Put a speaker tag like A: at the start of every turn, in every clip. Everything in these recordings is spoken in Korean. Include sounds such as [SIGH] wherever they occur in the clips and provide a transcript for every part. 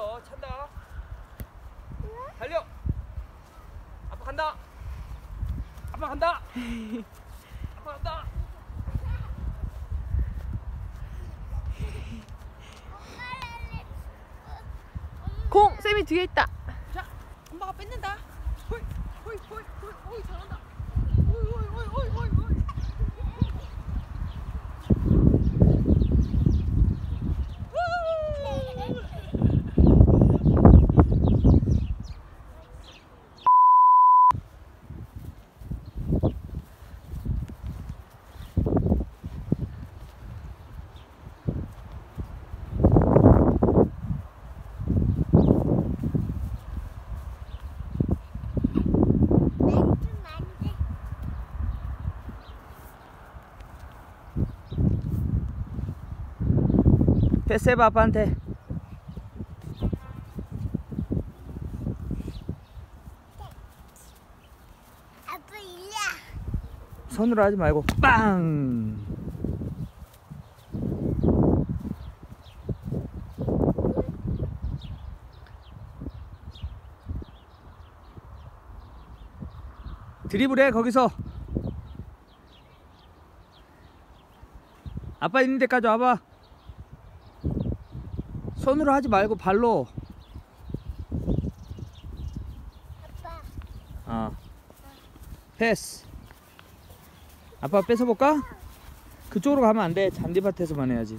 A: 일어서 찬다. 달려. 아빠 간다. 아빠 간다. 아빠 간다.
B: 공 쌤이 뒤에 있다.
C: 자, 엄마가 뺏는다. 호이, 호이, 호이, 호이, 호이, 잘한다. 호이, 호이, 호이, 호이, 호이, 호이.
A: 패스해봐 아빠한테.
D: 아빠 일이야.
A: 손으로 하지 말고 빵. 드리블해 거기서. 아빠 있는 데까지 와봐. 손으로 하지 말고 발로.
D: 아빠.
A: 어. 패스. 아빠 뺏어볼까? 그쪽으로 가면 안 돼. 잔디밭에서만 해야지.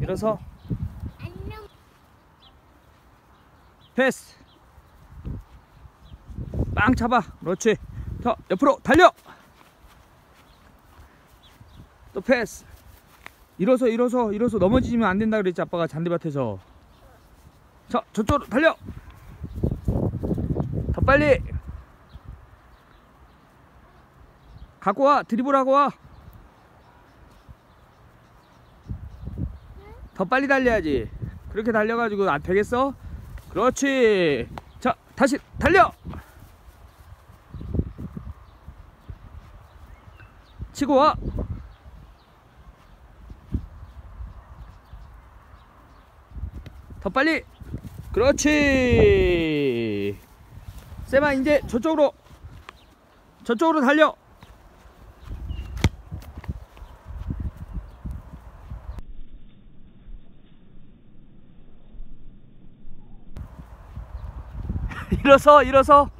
A: 일어서.
D: 안녕.
A: 패스. 빵 잡아. 그렇지. 더 옆으로 달려. 또 패스. 일어서 일어서 일어서 넘어지면 안 된다 그랬지 아빠가 잔디밭에서. 자 저쪽으로 달려. 더 빨리. 갖고 와 드리블하고 와. 더 빨리 달려야지. 그렇게 달려가지고 안 되겠어? 그렇지. 자, 다시 달려. 치고 와. 더 빨리. 그렇지. 쌤아 이제 저쪽으로 저쪽으로 달려. [LAUGHS] 일어서 일어서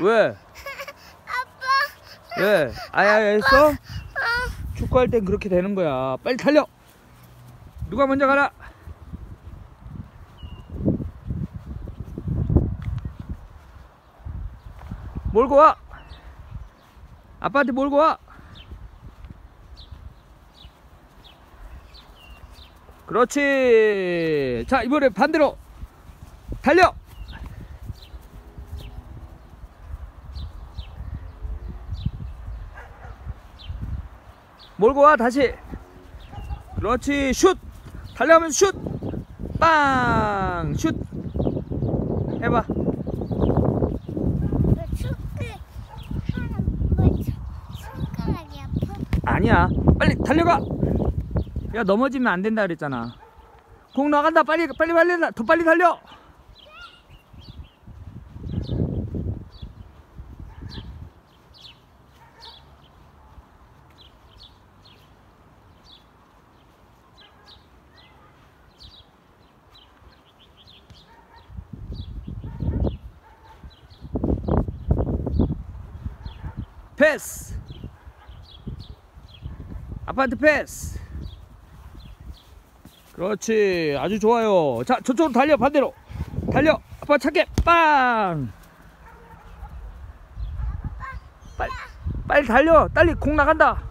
A: 왜?
D: 아빠.
A: 왜? 아야 했어? 축구할 땐 그렇게 되는 거야. 빨리 달려! 누가 먼저 가라! 몰고 와! 아빠한테 몰고 와! 그렇지! 자 이번에 반대로 달려 몰고 와 다시. 그렇지 슛. 달려가면 해봐
D: 뭐 손가락이 아파?
A: 아니야. 빨리 달려가. 야 넘어지면 안 된다 그랬잖아. 공 나간다. 빨리 빨리 빨리 나- 더 빨리 달려 패스. 아빠한테 패스. 그렇지. 아주 좋아요. 자 저쪽으로 달려 반대로. 달려. 아빠 찾게. 빵. 빨리 빨리 달려. 빨리 공 나간다